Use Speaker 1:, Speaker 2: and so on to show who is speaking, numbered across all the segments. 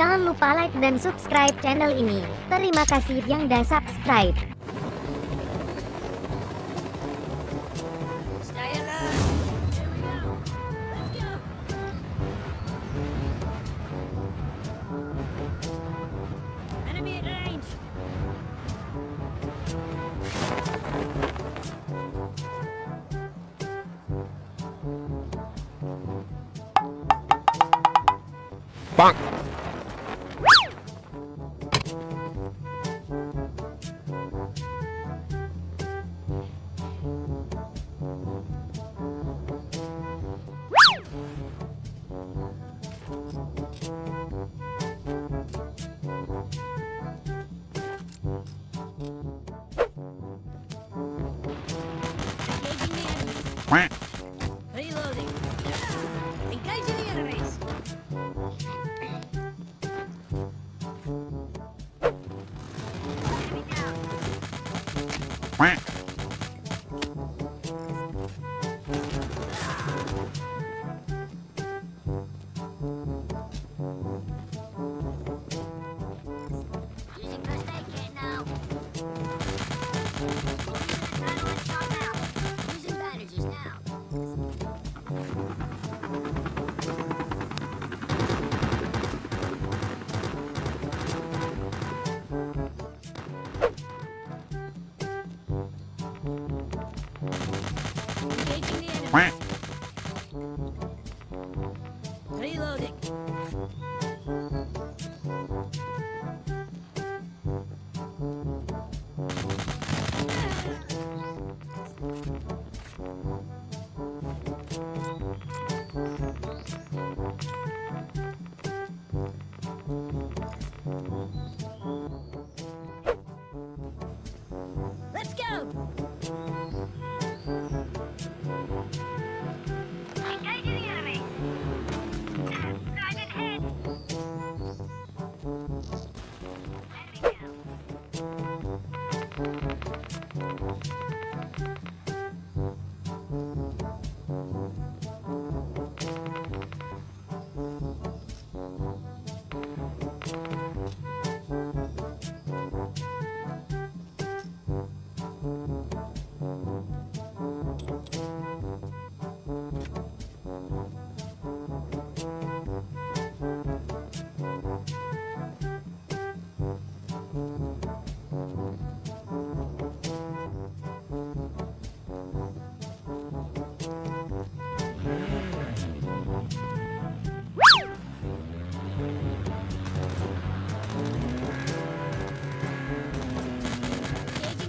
Speaker 1: Jangan lupa like dan subscribe channel ini. Terima kasih yang udah subscribe.
Speaker 2: Stay Reloading.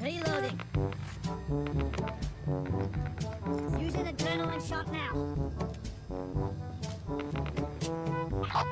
Speaker 3: Reloading.
Speaker 2: Using adrenaline shot now.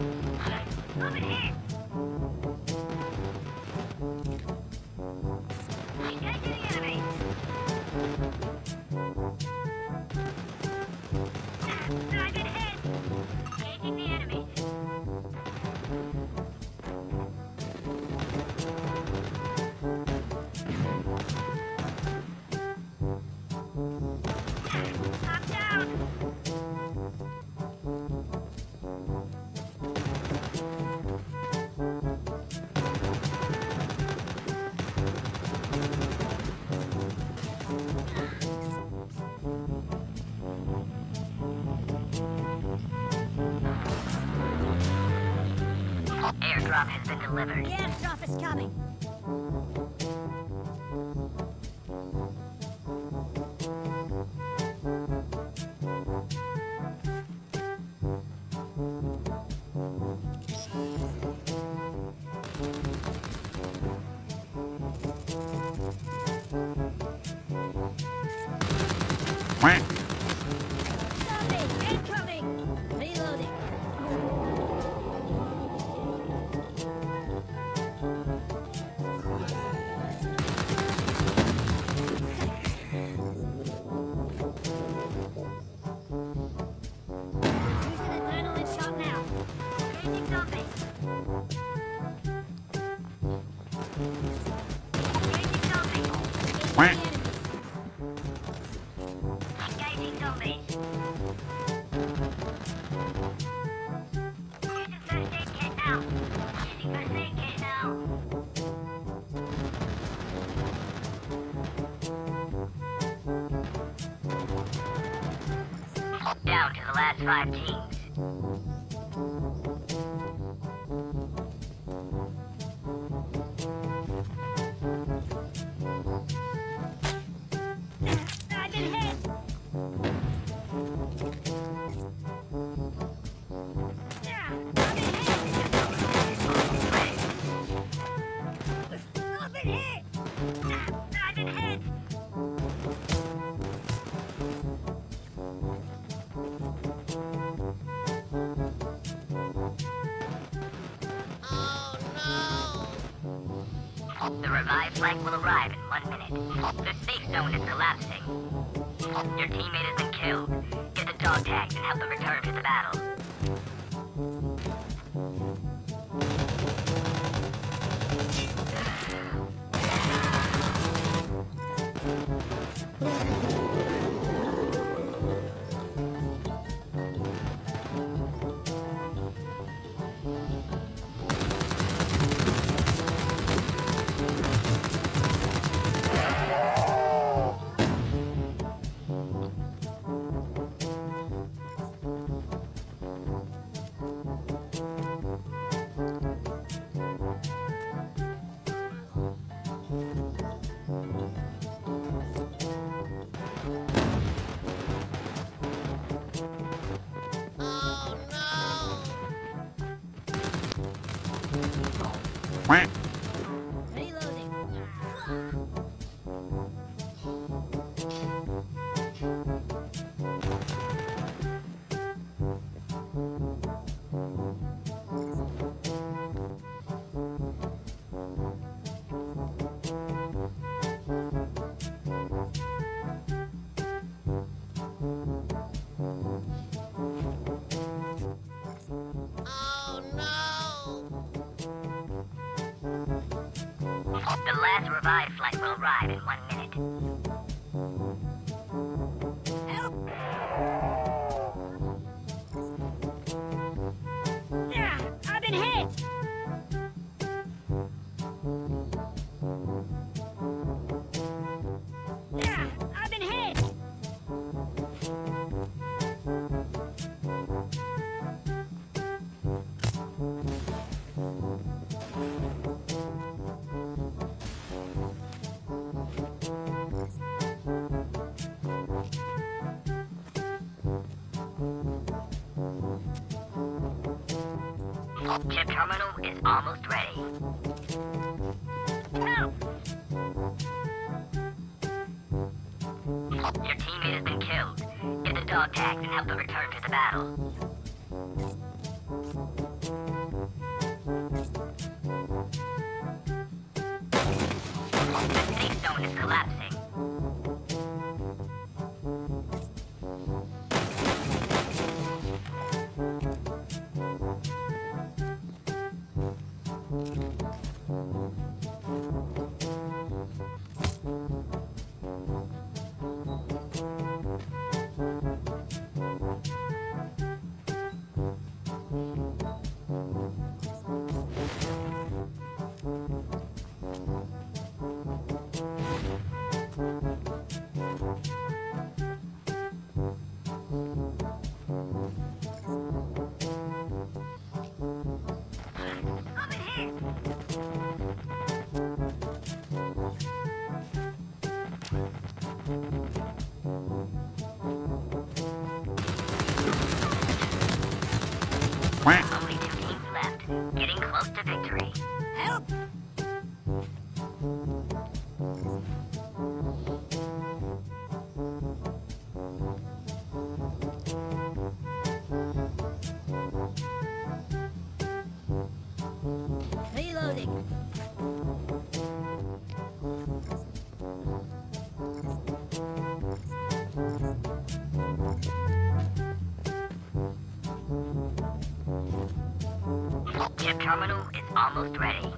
Speaker 4: Over here. Delivered.
Speaker 2: Airdrop is coming.
Speaker 4: 5G. Revived flight will arrive in one minute. The safe zone is collapsing. Your teammate has been killed. Get the dog tags and help them return to the battle.
Speaker 5: quack,
Speaker 4: Quack. Thank you. In Chip terminal is almost ready. Your teammate has been killed. Get the dog tags and help them return to the battle.
Speaker 2: Reloading.
Speaker 4: Chip terminal is almost ready.